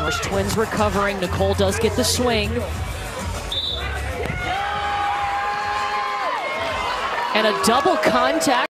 First Twins recovering. Nicole does get the swing. And a double contact.